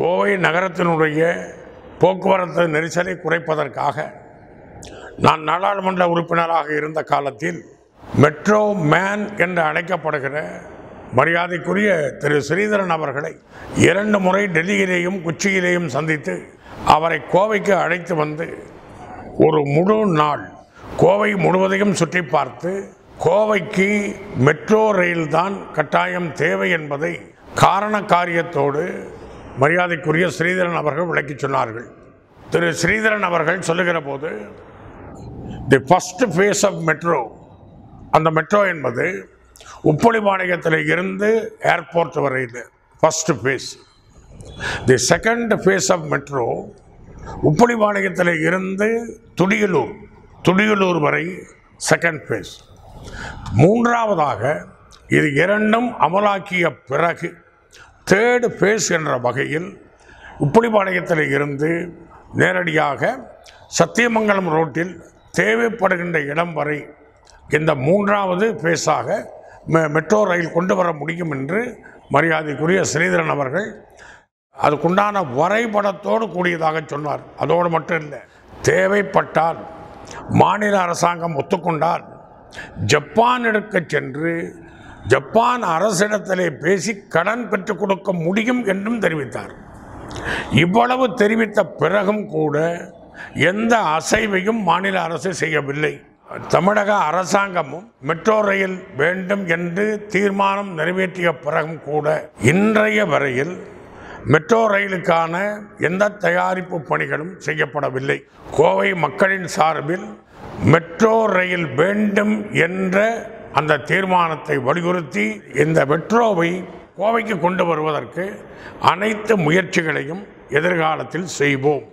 கோவை நகரத்தினுடைய போக்குவரத்து நெரிசலை குறைப்பதற்காக நான் நாடாளுமன்ற உறுப்பினராக இருந்த காலத்தில் மெட்ரோ மேன் என்று அழைக்கப்படுகிற மரியாதைக்குரிய திரு ஸ்ரீதரன் அவர்களை இரண்டு முறை டெல்லியிலேயும் கொச்சியிலேயும் சந்தித்து அவரை கோவைக்கு அழைத்து வந்து ஒரு முழு நாள் கோவை முழுவதையும் சுற்றி பார்த்து கோவைக்கு மெட்ரோ ரயில் தான் கட்டாயம் தேவை என்பதை காரண காரியத்தோடு மரியாதைக்குரிய ஸ்ரீதரன் அவர்கள் விளக்கிச் சொன்னார்கள். திரு ஸ்ரீதரன் அவர்கள் சொல்லுகிற போது the first phase of metro அந்த மெட்ரோ என்பது உப்பளிபாளையத்தில் இருந்து ஏர்போர்ட் வரை இது first phase the second phase of metro உப்பளிபாளையத்தில் இருந்து துடியலூர் துடியலூர் வரை செகண்ட் ஃபேஸ் மூன்றாவதாக இது இரண்டும் அமலாக்கிய பிறகு தேர்டு ஃபேஸ் என்ற வகையில் உப்பளிபாளையத்தில் இருந்து நேரடியாக சத்தியமங்கலம் ரோட்டில் தேவைப்படுகின்ற இடம் வரை இந்த மூன்றாவது ஃபேஸாக மெ மெட்ரோ ரயில் கொண்டு வர முடியும் என்று மரியாதைக்குரிய ஸ்ரீதரன் அவர்கள் அதுக்குண்டான வரைபடத்தோடு கூடியதாக சொன்னார். அதோடு மட்டும் இல்லை தேவைப்பட்டால் மாநில அரசாங்கம் ஒத்துக்கொண்டால் ஜப்பானிற்கு சென்று ஜப்பான் அரசிடத்திலே பேசி கடன் பெற்றுக் கொடுக்க முடியும் என்றும் தெரிவித்தார். இவ்வளவு தெரிவித்த பிறகும் கூட எந்த அசைவையும் மாநில அரசு செய்யவில்லை. தமிழக அரசாங்கமும் மெட்ரோ ரயில் வேண்டும் என்று தீர்மானம் நிறைவேற்றிய பிறகும் கூட இன்றைய வரையில் மெட்ரோ ரயிலுக்கான எந்த தயாரிப்பு பணிகளும் செய்யப்படவில்லை. கோவை மக்களின் சார்பில் மெட்ரோ ரயில் வேண்டும் என்ற அந்த தீர்மானத்தை வலியுறுத்தி இந்த மெட்ரோவை கோவைக்கு கொண்டு வருவதற்கு அனைத்து முயற்சிகளையும் எதிர்காலத்தில் செய்வோம்.